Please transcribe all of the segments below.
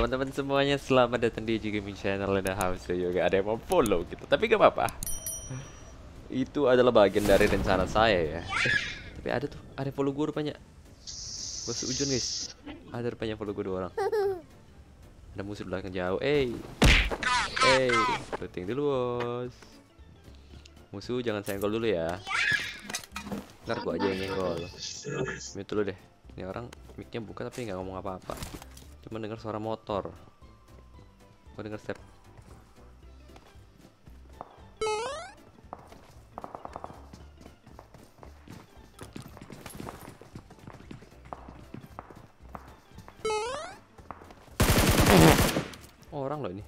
teman-teman semuanya selamat datang di Gaming Channel dan House Yoga. Ada yang mau follow gitu, tapi gak apa-apa. Itu adalah bagian dari rencana saya ya. Tapi ada tuh, ada follow gue rupanya. Gue seujun guys. Ada rupanya follow gue dua orang. Ada musuh belakang jauh. Eh, eh, looting dulu bos. Musuh jangan senggol dulu ya. Ntar gua aja yang nyenggol. Mute dulu deh. Ini orang mic-nya buka tapi nggak ngomong apa-apa. Cuma dengar suara motor. Gua dengar step. Oh, orang loh ini.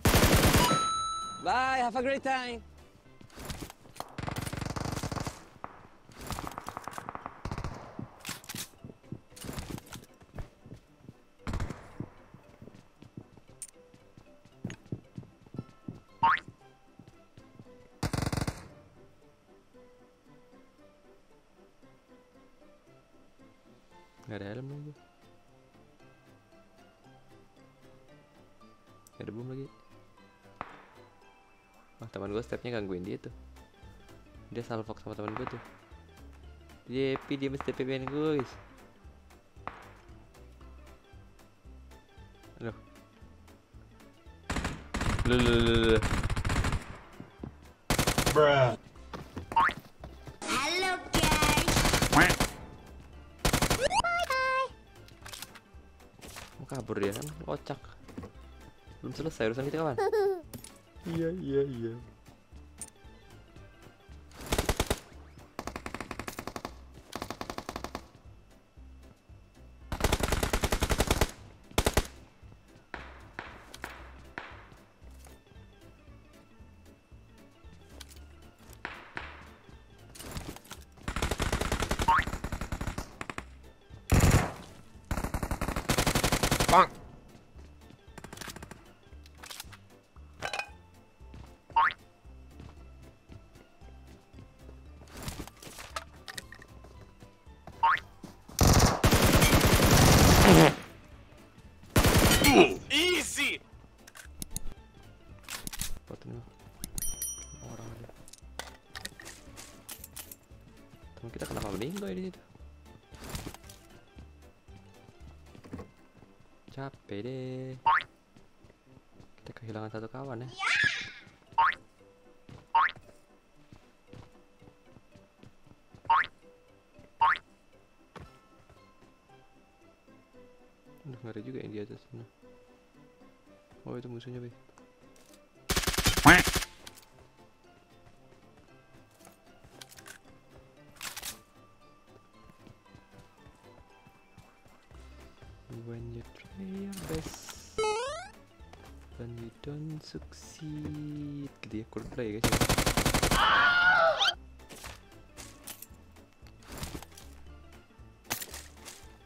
Bye, have a great time. Gak ada helm lagi. Gak ada bom lagi. Wah teman gue stepnya gangguin dia tuh. Dia salvok sama teman gue tuh. Yepi dia mesti PPN gue guys. Loh. Loh. Hello kabur dia kan kocak. Belum selesai urusan kita kawan. iya iya iya. Temen kita kenapa meninggal di situ? Capek deh. Kita kehilangan satu kawan ya. Udah nggak ada juga yang di atas sana. Oh itu musuhnya be. When you try your best When you don't succeed. Gitu ya, Coldplay guys. Ya.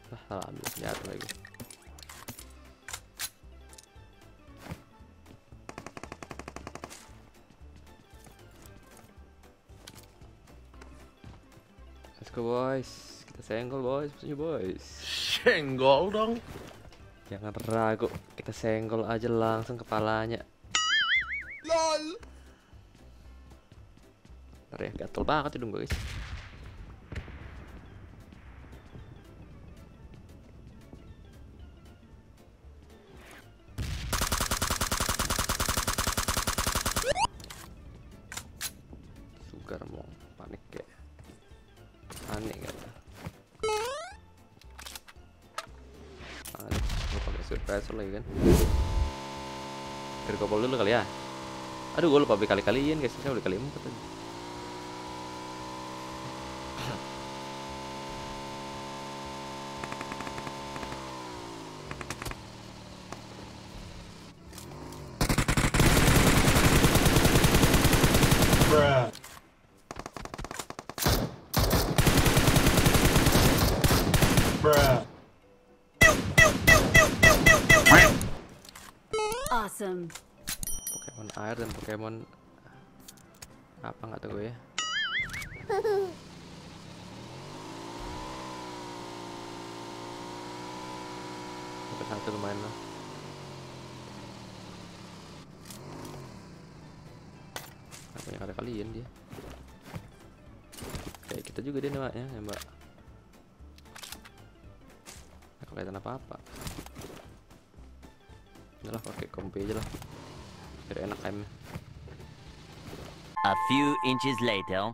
Ah, salah ambil senjata lagi Let's go boys. Kita senggol boys, musuhnya boys Senggol dong. Jangan ragu, kita senggol aja langsung kepalanya. Lol. Ntar ya, gatel banget hidung gue guys. Lagi kan? Dari dulu kali ya? Aduh gue lupa beli kali-kaliin guys, saya udah kali empat tadi Pokemon air dan Pokemon. Apa nggak tahu gue ya? Satu lumayan lah. Apa yang ada kalian dia. Kayak kita juga dia nembaknya mbak. nggak kelihatan apa apa adalah pakai kompi aja lah. Biar enak aimnya A few inches later.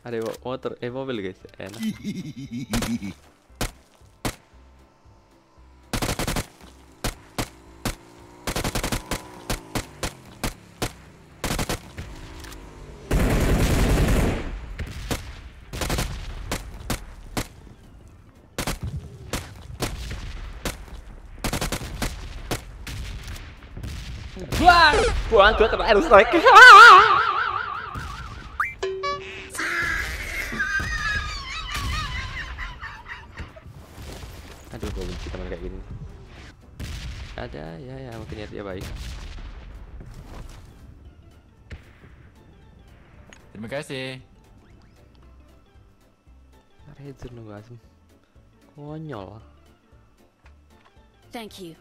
ada bawa motor eh mobil guys enak Buang! Buang ke terlalu strike. Aduh, gue benci teman kayak gini. Ada ya ya mungkin niat dia baik. Terima kasih. Reza nunggu asem. Konyol. Thank you.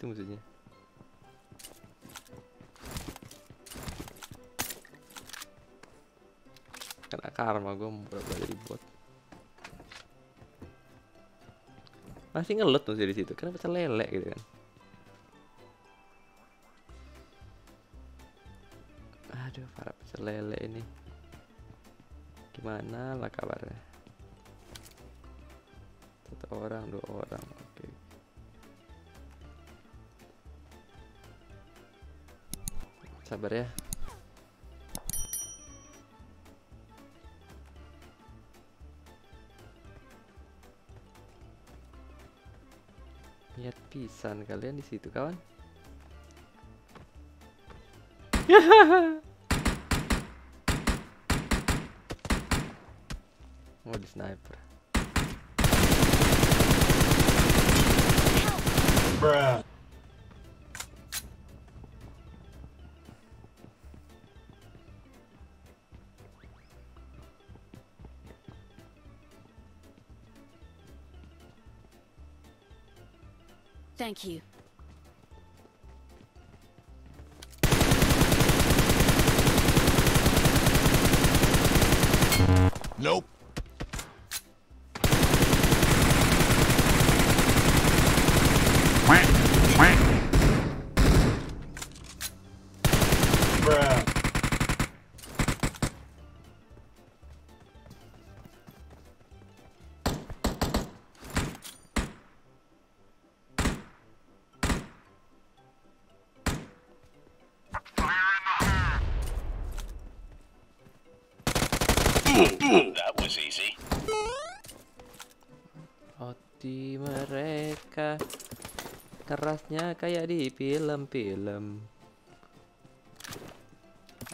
Situ maksudnya. Kena karma gue pura-pura jadi bot. Masih ngelut masih di situ. Kenapa lele gitu kan? Aduh, para pecel lele ini. Gimana lah kabarnya? Satu orang, dua orang, Sabar ya. Niat pisan kalian di situ kawan. Oh di sniper. Thank you. Nope. Roti mereka kerasnya kayak di film-film.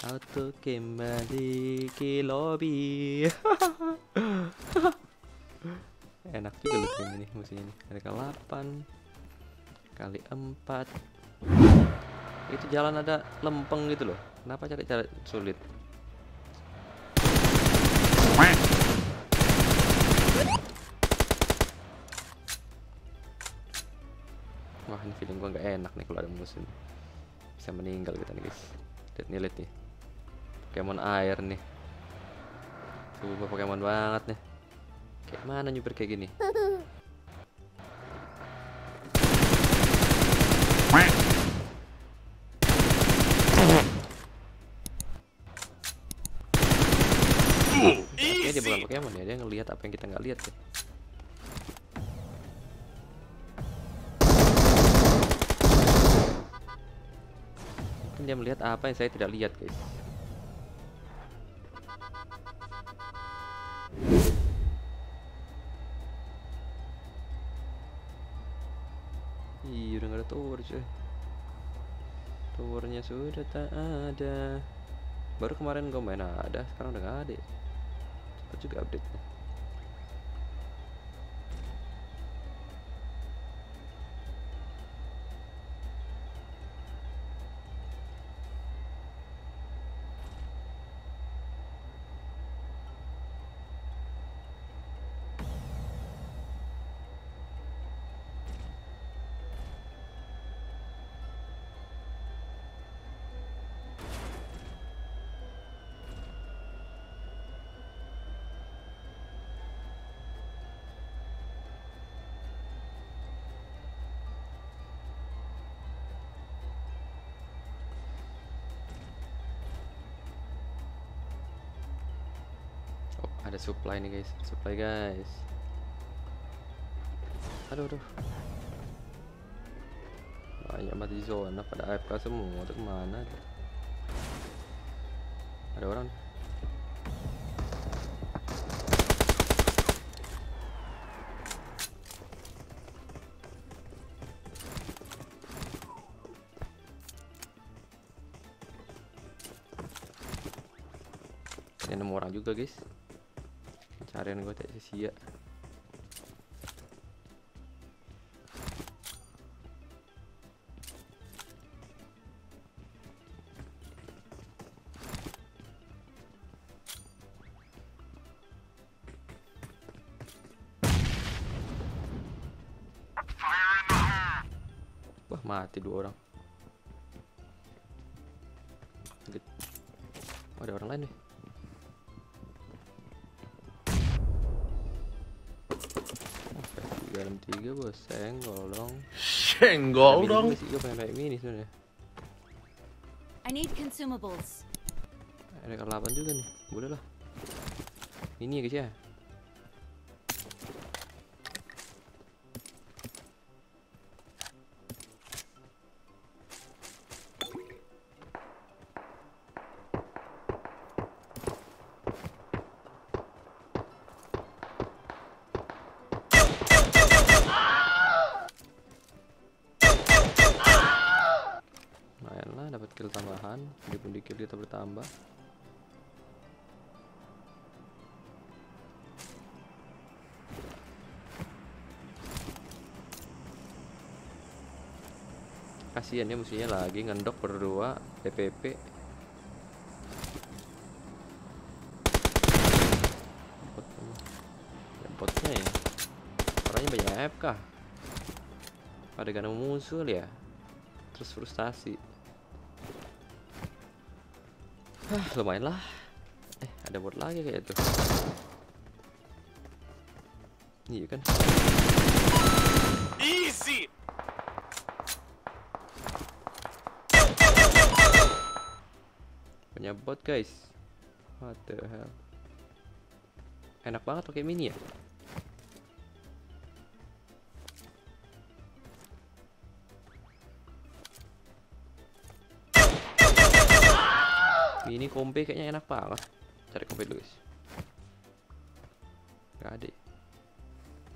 Auto kembali ke lobby. Enak juga loh game ini musiknya ini. Ada 8 kali 4. Itu jalan ada lempeng gitu loh. Kenapa cari cara sulit? Wah ini feeling gua nggak enak nih kalau ada musuh nih. Bisa meninggal kita nih guys. Lihat nih lihat nih. Pokemon air nih. Coba Pokemon banget nih. Kayak mana nyuper kayak gini? Dia bukan Pokemon ya, dia ngelihat apa yang kita nggak lihat ya. Mungkin dia melihat apa yang saya tidak lihat, guys. Ih, udah nggak ada tower, coy. Towernya sudah tak ada. Baru kemarin gue main ada, sekarang udah nggak ada. Cepet juga update-nya. Ada supply nih guys, supply guys. Aduh aduh. Banyak mati zona pada AFK semua, tuh ke mana? Ada orang. Ini nemu orang juga guys. Pencarian gue tak sia-sia. Tiga bos, senggol dong. Senggol dong. sih gue pengen kayak mini sebenarnya. I need consumables. Ada R8 juga nih, boleh lah. Ini ya guys ya. Lumayan lah dapat kill tambahan, di pun di kill kita bertambah. Kasihan ya musuhnya lagi ngendok berdua PPP. Botnya. Ya, ya. Orangnya banyak AFK. Pada nemu musuh ya. Terus frustasi. Hah, lumayan lah. Eh, ada bot lagi kayak itu. Iya kan? Easy. Punya bot guys. What the hell? Enak banget pakai mini ya. Mini kompe kayaknya enak banget. Cari kompe dulu guys. Gak ada.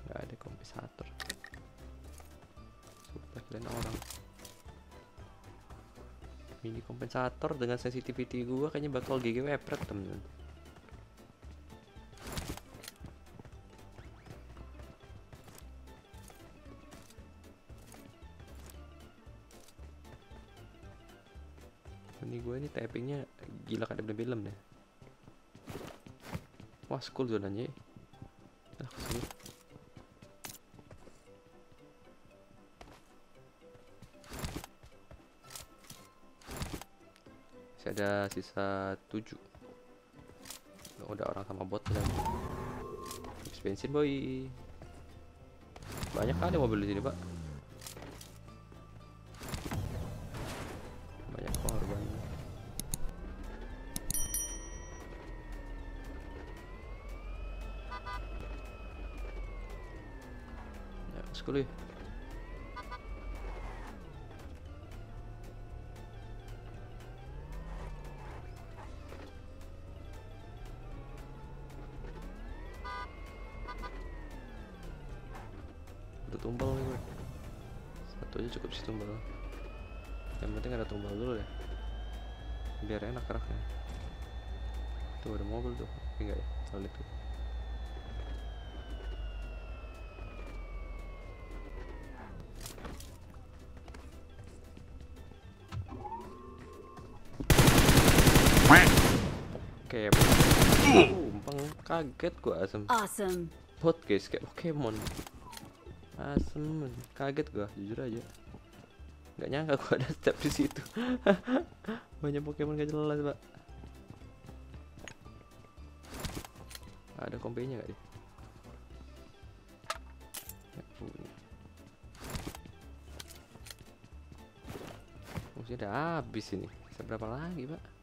Gak ada kompensator. Sumpah kalian orang mini kompensator dengan sensitivity gua kayaknya bakal GG wepret temen tappingnya gila kayak film-film deh. Wah school zonanya. Ya. ah ke sini Masih ada sisa 7 Udah orang sama bot dan Habis bensin boy. Banyak kali mobil di sini pak Sekali Udah tumbal nih gue Satu aja cukup sih tumbal. Yang penting ada tumbal dulu ya Biar enak keraknya Tuh ada mobil tuh. Enggak ya? Tuh Oke Tumpang kaget gua asem. Awesome. bot guys kayak Pokemon. Asem kaget gua jujur aja. Nggak nyangka gua ada step di situ. Banyak Pokemon gak jelas pak. Ada kompenya gak dia Ya, punya. Musuhnya udah habis ini. Seberapa lagi pak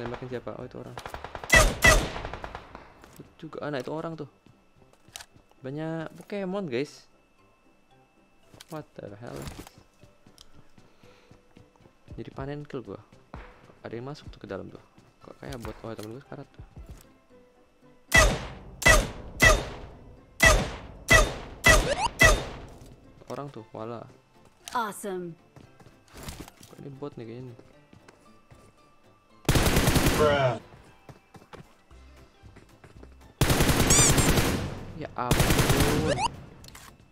Nembakin siapa? Oh itu orang. Itu juga anak itu orang tuh. Banyak Pokemon guys. What the hell? Jadi panen kill gua. Ada yang masuk tuh ke dalam tuh. Kok kayak buat oh temen gua sekarat tuh. Orang tuh, wala. Awesome. Kok ini bot nih kayaknya nih. Ya ampun.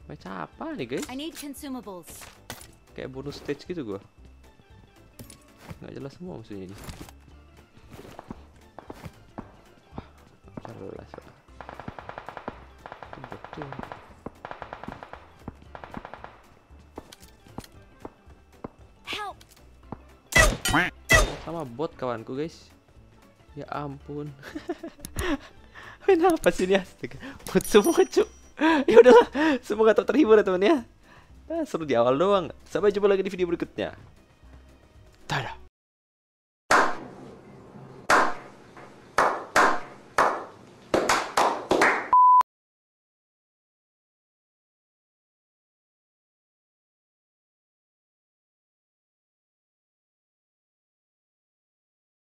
Macam apa nih guys? I need consumables. Kayak bonus stage gitu gua. Nggak jelas semua musuhnya ini. Wah, jelas. Betul. Help! Sama bot kawanku guys. Ya ampun. Kenapa sih ini astaga? Bot semua cuk. Ya udahlah, semoga tetap terhibur ya teman ya. Ah, seru di awal doang. Sampai jumpa lagi di video berikutnya. Dadah.